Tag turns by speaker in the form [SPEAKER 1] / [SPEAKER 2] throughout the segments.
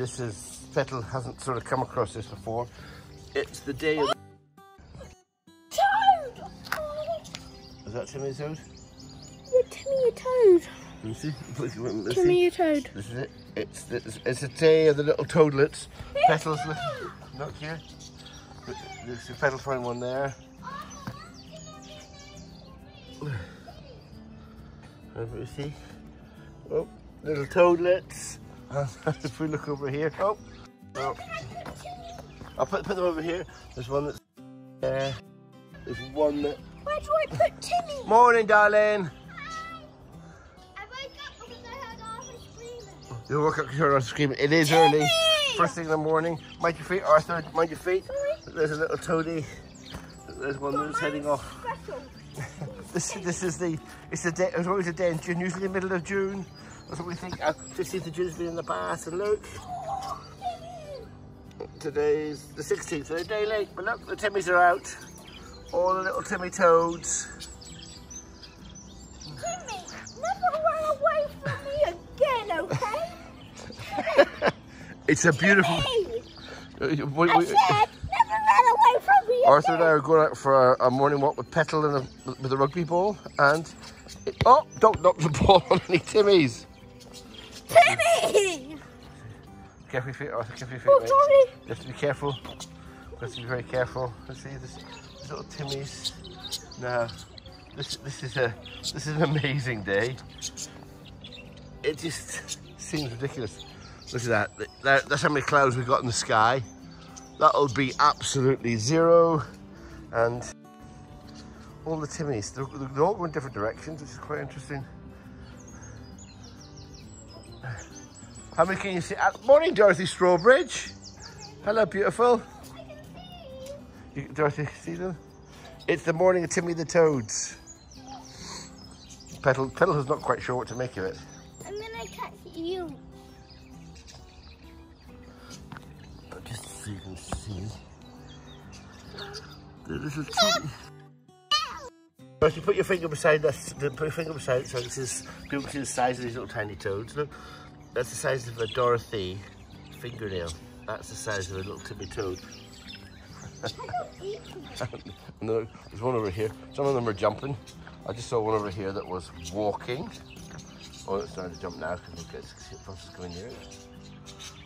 [SPEAKER 1] this is, Petal hasn't sort of come across this before. It's the day of...
[SPEAKER 2] Toad! Oh,
[SPEAKER 1] Is that Timmy's toad?
[SPEAKER 2] yeah, Timmy a toad.
[SPEAKER 1] Me see. Let's see.
[SPEAKER 2] Timmy a toad.
[SPEAKER 1] This is it. It's, it's, it's a day of the little toadlets. Petals, look. Look here. There's the petal throwing one there. And we see. Oh, little toadlets. if we look over here. Oh, oh. I'll put, put them over here. There's one that's there. There's one that.
[SPEAKER 2] Where do I put Timmy?
[SPEAKER 1] Morning, darling.
[SPEAKER 2] I woke up because I heard Arthur screaming.
[SPEAKER 1] You woke up because you heard us screaming. It is early. First thing in the morning. Mind your feet, Arthur. Mind your feet.
[SPEAKER 2] Sorry.
[SPEAKER 1] There's a little toady. There's one
[SPEAKER 2] But
[SPEAKER 1] that's heading off. This this is the it's the day. It's always a day in June, usually the middle of June. That's what we think. Uh, 15th of June's been in the past, and look, today's the 16th. So they're a day late, but look, the Timmies are out. All the little Timmy toads.
[SPEAKER 2] Timmy, never run away from me again, okay?
[SPEAKER 1] It's a beautiful.
[SPEAKER 2] Hey,
[SPEAKER 1] Uh, we-
[SPEAKER 2] I said never run away from me
[SPEAKER 1] Arthur and I are going out for a, a morning walk with Petal and a, with a rugby ball, and it, oh, don't knock the ball on any Timmies.
[SPEAKER 2] Timmy!
[SPEAKER 1] Careful feet, Arthur. Oh, careful your feet.
[SPEAKER 2] Oh,
[SPEAKER 1] mate.
[SPEAKER 2] sorry.
[SPEAKER 1] You have to be careful. You have to be very careful. Let's see this, this little Timmy's. Now, this this is a this is an amazing day. It just seems ridiculous. Look at that. That- That's how many clouds we've got in the sky. That'll be absolutely zero. And all the Timmys, they're, they're all going different directions, which is quite interesting. How many can you see? Uh, morning, Dorothy Strawbridge. Hello, beautiful. You, Dorothy, see them? It's the morning of Timmy the Toads. Petal, Petal is not quite sure what to make of it.
[SPEAKER 2] And then I'm gonna catch you.
[SPEAKER 1] But just so you can see. The little Timmy. Dorothy, put your finger beside this. Put your finger beside it so this is people can see the size of these little tiny toads. Look, that's the size of a Dorothy fingernail. That's the size of a little Timmy toad. There- there's one over here. Some of them are jumping. I just saw one over here that was walking. Oh, it's starting to jump now because it's going near it.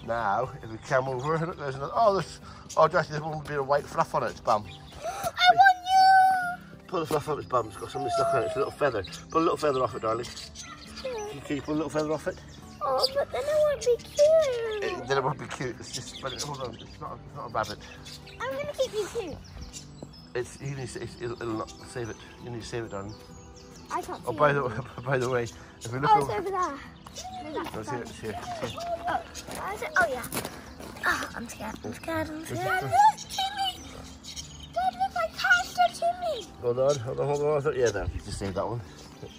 [SPEAKER 1] Now, if we come over, look, there's another. Oh, there's. Oh, there's one with a bit of white fluff on its bum.
[SPEAKER 2] I want you!
[SPEAKER 1] Pull the fluff off its bum. It's got something stuck on it. It's a little feather. Pull a little feather off it, darling. Can you, can you pull a little feather off it?
[SPEAKER 2] Oh, but then it won't be cute.
[SPEAKER 1] it then it won't be cute. It's just. But it, hold on. It's not. It's not a rabbit.
[SPEAKER 2] I'm gonna keep you cute.
[SPEAKER 1] It's. You need. to- It's, it'll, it'll not save it. You need to save it, darling.
[SPEAKER 2] I can't oh, see
[SPEAKER 1] Oh, by
[SPEAKER 2] it.
[SPEAKER 1] the by the way, if we look
[SPEAKER 2] Oh, it's
[SPEAKER 1] over.
[SPEAKER 2] over there. No,
[SPEAKER 1] Oh,
[SPEAKER 2] that's
[SPEAKER 1] it's here, it's here, it's here.
[SPEAKER 2] Oh, is it? Oh, yeah. Oh, I'm scared. I'm scared. I'm scared.
[SPEAKER 1] Hold on, hold on, hold on. Arthur. Yeah, there. You just saved that one.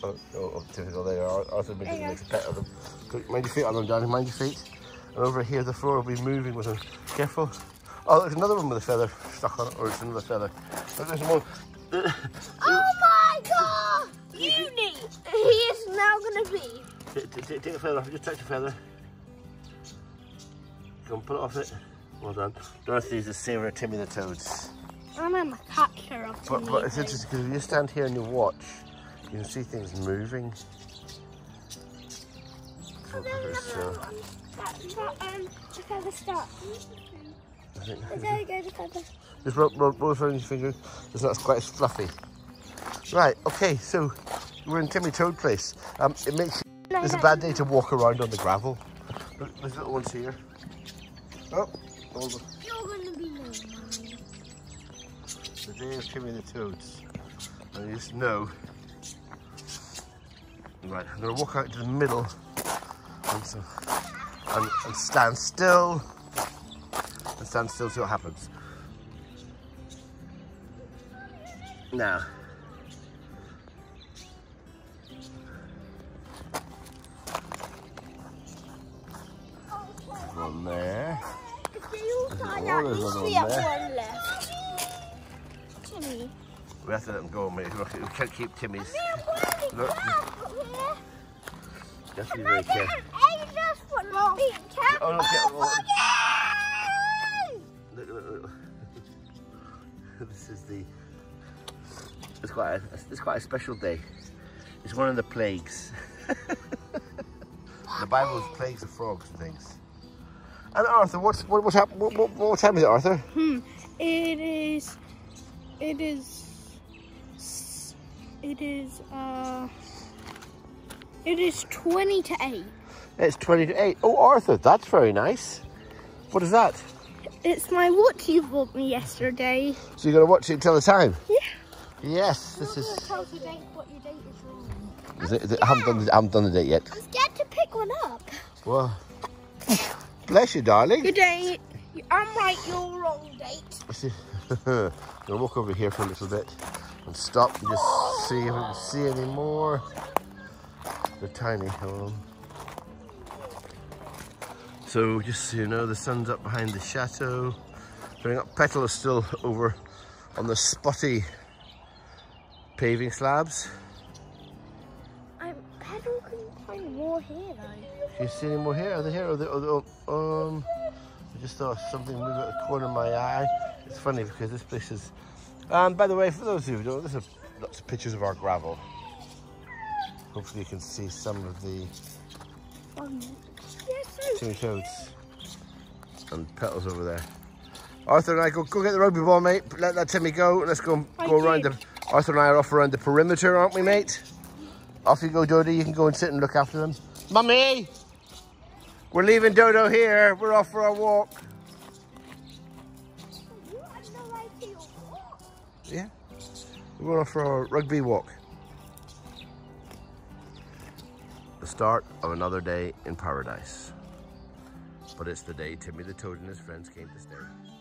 [SPEAKER 1] Oh, oh, oh typical there. Ar- Arthur makes,
[SPEAKER 2] There you
[SPEAKER 1] makes a pet of them. Good, Mind your feet on them, darling. Mind your feet. And over here, the floor will be moving with them. Careful. Oh, there's another one with a feather stuck on it, or it's another feather. Look, there's more.
[SPEAKER 2] Oh my god! Uni! He is now gonna be.
[SPEAKER 1] Take, take, take a feather off. Just touch the feather. Come pull it off it. Well done. Dorothy's the saver of Timmy the Toads.
[SPEAKER 2] I'm a catcher of
[SPEAKER 1] But, but it's interesting because if you stand here and you watch, you can see things moving. So, so,
[SPEAKER 2] That, that, um, the feather stop.
[SPEAKER 1] I think-
[SPEAKER 2] There you go, feather.
[SPEAKER 1] Just roll, roll, roll around your finger. It's not quite as fluffy. Right, okay, so we're in Timmy Toad Place. Um, it makes it's a bad day to walk around on the gravel. Look, there's little ones here. Oh, all the, the day of Timmy the Toads. And you just know. Right, I'm going to walk out to the middle and, so, and, and stand still. And stand still, see what happens. Now. One there.
[SPEAKER 2] You
[SPEAKER 1] There's one there.
[SPEAKER 2] One left. Timmy.
[SPEAKER 1] We have to let them go, mate. We can't keep Timmy's.
[SPEAKER 2] We have one
[SPEAKER 1] Look.
[SPEAKER 2] left here.
[SPEAKER 1] You have to be very careful.
[SPEAKER 2] Hey, just want to be careful.
[SPEAKER 1] Oh, look, yeah, well- Look, look, look. this is the. It's quite a, it's quite a special day. It's one of the plagues. the Bible's plagues of frogs and things. And Arthur, what's what, what's hap- what, what, what time is it, Arthur?
[SPEAKER 2] Hmm. It is. It is. It is. Uh. It is twenty to eight.
[SPEAKER 1] It's twenty to eight. Oh, Arthur, that's very nice. What is that?
[SPEAKER 2] It's my watch you bought me yesterday.
[SPEAKER 1] So you're gonna watch it until the time?
[SPEAKER 2] Yeah.
[SPEAKER 1] Yes, this is.
[SPEAKER 2] Tells your date what your date is wrong.
[SPEAKER 1] is it, is it- I, haven't done the, I haven't done the date yet.
[SPEAKER 2] I'm scared to pick one up.
[SPEAKER 1] Well, bless you, darling.
[SPEAKER 2] Your date. I'm right. You're wrong. Date.
[SPEAKER 1] Gonna walk over here for a little bit and stop and just see if we can see any more. They're tiny. On. So just so you know, the sun's up behind the chateau. Bring up petal is still over on the spotty paving slabs.
[SPEAKER 2] I'm. Petal can find more here though.
[SPEAKER 1] Do you see any more here? Are they here? Are they, are they, um, I just saw something move at the corner of my eye. It's funny because this place is. And by the way, for those who don't, there's a, lots of pictures of our gravel. Hopefully, you can see some of the Timmy Toads and petals over there. Arthur and I go go get the rugby ball, mate. Let that Timmy go. Let's go
[SPEAKER 2] I
[SPEAKER 1] go around
[SPEAKER 2] did.
[SPEAKER 1] the. Arthur and I are off around the perimeter, aren't we, mate? Off you go, Dodo. You can go and sit and look after them. Mummy, we're leaving Dodo here. We're off for our walk. Yeah, we're off for a rugby walk. The start of another day in paradise. But it's the day Timmy the Toad and his friends came to stay.